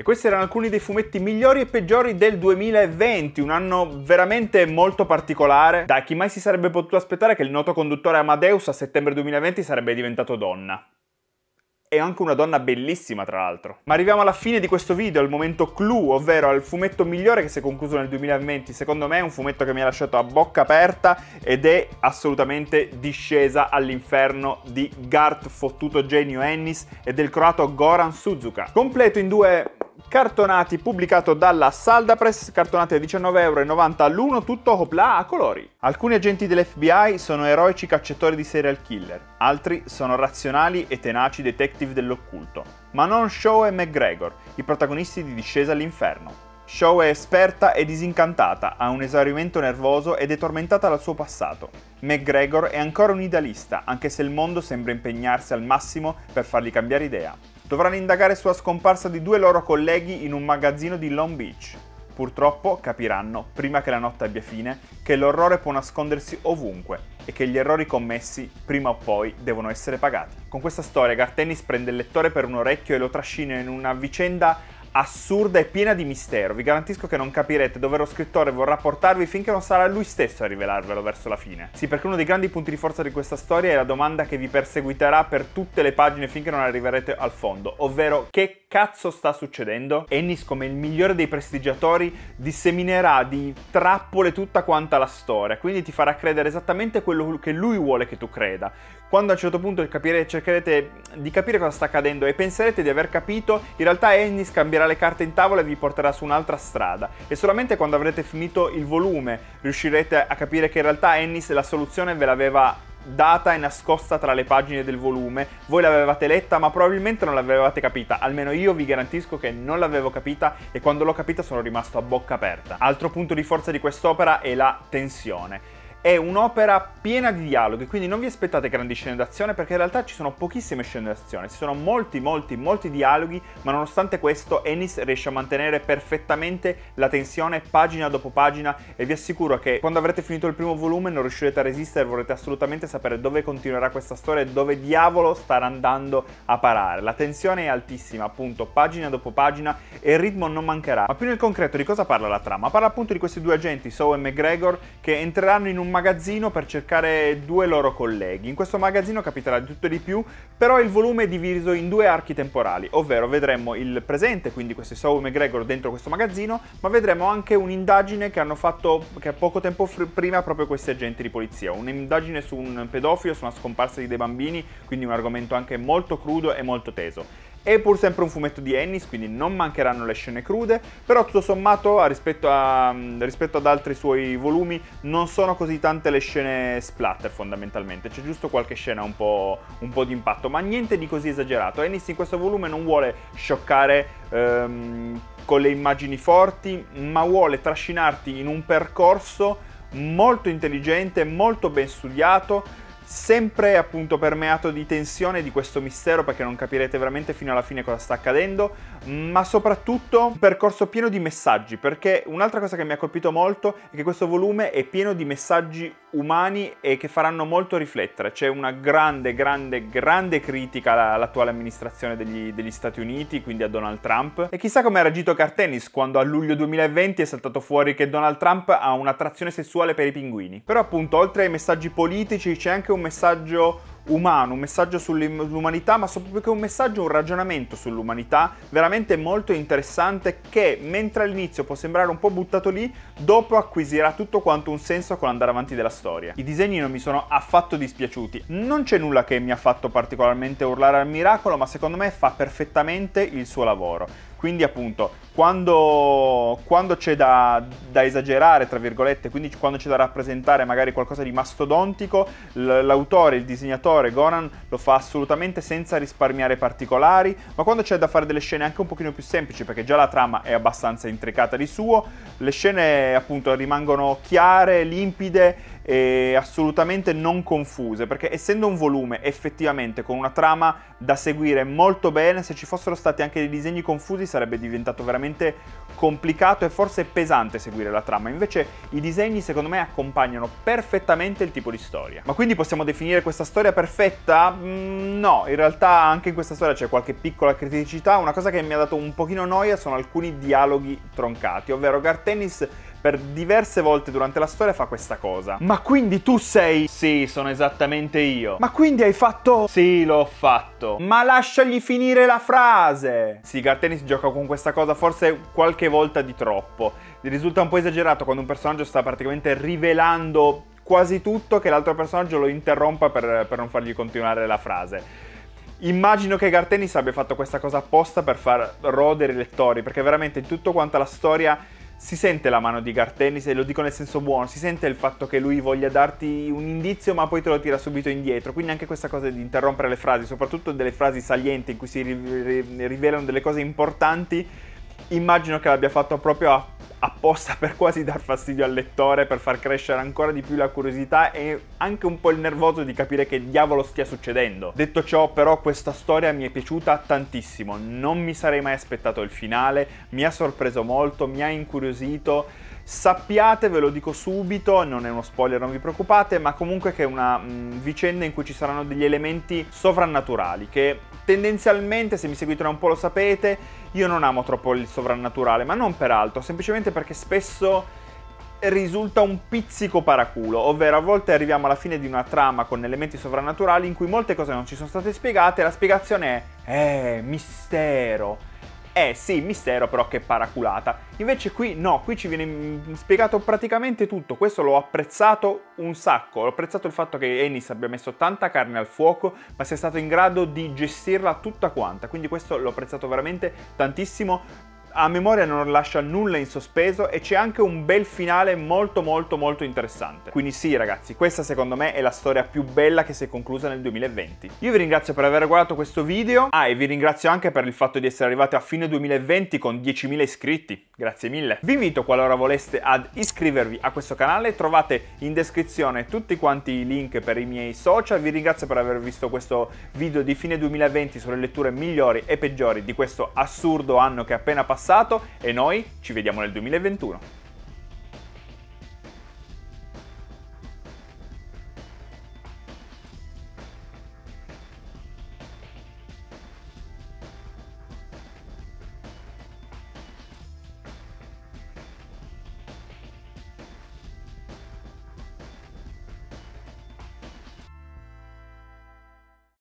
E questi erano alcuni dei fumetti migliori e peggiori del 2020, un anno veramente molto particolare. Dai, chi mai si sarebbe potuto aspettare che il noto conduttore Amadeus a settembre 2020 sarebbe diventato donna? e anche una donna bellissima tra l'altro. Ma arriviamo alla fine di questo video, al momento clou, ovvero al fumetto migliore che si è concluso nel 2020. Secondo me è un fumetto che mi ha lasciato a bocca aperta ed è assolutamente discesa all'inferno di Gart fottuto genio Ennis e del croato Goran Suzuka. Completo in due cartonati pubblicato dalla Salda Press, cartonati a 19,90€ l'uno, tutto hopla a colori. Alcuni agenti dell'FBI sono eroici cacciatori di serial killer, altri sono razionali e tenaci detective dell'occulto, ma non Shaw e McGregor, i protagonisti di Discesa all'inferno. Shaw è esperta e disincantata, ha un esaurimento nervoso ed è tormentata dal suo passato. McGregor è ancora un idealista, anche se il mondo sembra impegnarsi al massimo per fargli cambiare idea dovranno indagare sulla scomparsa di due loro colleghi in un magazzino di Long Beach. Purtroppo capiranno, prima che la notte abbia fine, che l'orrore può nascondersi ovunque e che gli errori commessi, prima o poi, devono essere pagati. Con questa storia Gartennis prende il lettore per un orecchio e lo trascina in una vicenda assurda e piena di mistero. Vi garantisco che non capirete dove lo scrittore vorrà portarvi finché non sarà lui stesso a rivelarvelo verso la fine. Sì, perché uno dei grandi punti di forza di questa storia è la domanda che vi perseguiterà per tutte le pagine finché non arriverete al fondo, ovvero che cazzo sta succedendo? Ennis, come il migliore dei prestigiatori, disseminerà di trappole tutta quanta la storia, quindi ti farà credere esattamente quello che lui vuole che tu creda. Quando a un certo punto capire, cercherete di capire cosa sta accadendo e penserete di aver capito, in realtà Ennis cambierà le carte in tavola e vi porterà su un'altra strada. E solamente quando avrete finito il volume riuscirete a capire che in realtà Ennis la soluzione ve l'aveva data e nascosta tra le pagine del volume, voi l'avevate letta ma probabilmente non l'avevate capita, almeno io vi garantisco che non l'avevo capita e quando l'ho capita sono rimasto a bocca aperta. Altro punto di forza di quest'opera è la tensione è un'opera piena di dialoghi, quindi non vi aspettate grandi scene d'azione perché in realtà ci sono pochissime scene d'azione, ci sono molti molti molti dialoghi, ma nonostante questo Ennis riesce a mantenere perfettamente la tensione pagina dopo pagina e vi assicuro che quando avrete finito il primo volume non riuscirete a resistere, vorrete assolutamente sapere dove continuerà questa storia e dove diavolo starà andando a parare. La tensione è altissima, appunto, pagina dopo pagina e il ritmo non mancherà. Ma più nel concreto di cosa parla la trama? Parla appunto di questi due agenti, Saw e McGregor, che entreranno in un magazzino per cercare due loro colleghi. In questo magazzino capiterà di tutto e di più, però il volume è diviso in due archi temporali, ovvero vedremo il presente, quindi questi Saul McGregor dentro questo magazzino, ma vedremo anche un'indagine che hanno fatto che poco tempo prima proprio questi agenti di polizia, un'indagine su un pedofilo, su una scomparsa di dei bambini, quindi un argomento anche molto crudo e molto teso. È pur sempre un fumetto di Ennis, quindi non mancheranno le scene crude, però tutto sommato rispetto, a, rispetto ad altri suoi volumi non sono così tante le scene splatter fondamentalmente, c'è giusto qualche scena un po', un po' di impatto, ma niente di così esagerato. Ennis in questo volume non vuole scioccare ehm, con le immagini forti, ma vuole trascinarti in un percorso molto intelligente, molto ben studiato, sempre appunto permeato di tensione di questo mistero perché non capirete veramente fino alla fine cosa sta accadendo, ma soprattutto un percorso pieno di messaggi perché un'altra cosa che mi ha colpito molto è che questo volume è pieno di messaggi umani e che faranno molto riflettere. C'è una grande, grande, grande critica all'attuale amministrazione degli, degli Stati Uniti, quindi a Donald Trump. E chissà come ha reagito Cartenis quando a luglio 2020 è saltato fuori che Donald Trump ha un'attrazione sessuale per i pinguini. Però appunto oltre ai messaggi politici c'è anche un messaggio umano, un messaggio sull'umanità, ma soprattutto un messaggio, un ragionamento sull'umanità veramente molto interessante che mentre all'inizio può sembrare un po' buttato lì, dopo acquisirà tutto quanto un senso con l'andare avanti della storia. I disegni non mi sono affatto dispiaciuti, non c'è nulla che mi ha fatto particolarmente urlare al miracolo, ma secondo me fa perfettamente il suo lavoro. Quindi appunto, quando, quando c'è da, da, esagerare, tra virgolette, quindi quando c'è da rappresentare magari qualcosa di mastodontico, l'autore, il disegnatore, Goran, lo fa assolutamente senza risparmiare particolari, ma quando c'è da fare delle scene anche un pochino più semplici, perché già la trama è abbastanza intricata di suo, le scene appunto rimangono chiare, limpide e assolutamente non confuse, perché essendo un volume effettivamente con una trama da seguire molto bene, se ci fossero stati anche dei disegni confusi sarebbe diventato veramente complicato e forse pesante seguire la trama, invece i disegni secondo me accompagnano perfettamente il tipo di storia. Ma quindi possiamo definire questa storia perfetta? Mm, no, in realtà anche in questa storia c'è qualche piccola criticità, una cosa che mi ha dato un pochino noia sono alcuni dialoghi troncati, ovvero Gartenis per diverse volte durante la storia fa questa cosa. Ma quindi tu sei... Sì, sono esattamente io. Ma quindi hai fatto... Sì, l'ho fatto. Ma lasciagli finire la frase. Sì, Gartenis gioca con questa cosa forse qualche volta di troppo. Risulta un po' esagerato quando un personaggio sta praticamente rivelando quasi tutto che l'altro personaggio lo interrompa per, per non fargli continuare la frase. Immagino che Gartenis abbia fatto questa cosa apposta per far rodere i lettori, perché veramente in tutto quanto la storia si sente la mano di Gartenis e lo dico nel senso buono, si sente il fatto che lui voglia darti un indizio ma poi te lo tira subito indietro, quindi anche questa cosa di interrompere le frasi, soprattutto delle frasi salienti in cui si rivelano delle cose importanti, immagino che l'abbia fatto proprio a apposta per quasi dar fastidio al lettore, per far crescere ancora di più la curiosità e anche un po' il nervoso di capire che diavolo stia succedendo. Detto ciò, però, questa storia mi è piaciuta tantissimo, non mi sarei mai aspettato il finale, mi ha sorpreso molto, mi ha incuriosito. Sappiate, ve lo dico subito, non è uno spoiler, non vi preoccupate, ma comunque che è una mh, mm, vicenda in cui ci saranno degli elementi sovrannaturali che tendenzialmente, se mi seguite da un po' lo sapete, io non amo troppo il sovrannaturale, ma non per altro, semplicemente perché spesso risulta un pizzico paraculo, ovvero a volte arriviamo alla fine di una trama con elementi sovrannaturali in cui molte cose non ci sono state spiegate e la spiegazione è eh, mistero. Eh sì, mistero però che paraculata. Invece qui no, qui ci viene spiegato praticamente tutto. Questo l'ho apprezzato un sacco. Ho apprezzato il fatto che Ennis abbia messo tanta carne al fuoco, ma sia stato in grado di gestirla tutta quanta. Quindi questo l'ho apprezzato veramente tantissimo a memoria non lascia nulla in sospeso e c'è anche un bel finale molto molto molto interessante. Quindi sì ragazzi, questa secondo me è la storia più bella che si è conclusa nel 2020. Io vi ringrazio per aver guardato questo video, ah e vi ringrazio anche per il fatto di essere arrivati a fine 2020 con 10.000 iscritti, grazie mille. Vi invito qualora voleste ad iscrivervi a questo canale, trovate in descrizione tutti quanti i link per i miei social, vi ringrazio per aver visto questo video di fine 2020 sulle letture migliori e peggiori di questo assurdo anno che è appena passato passato e noi ci vediamo nel 2021.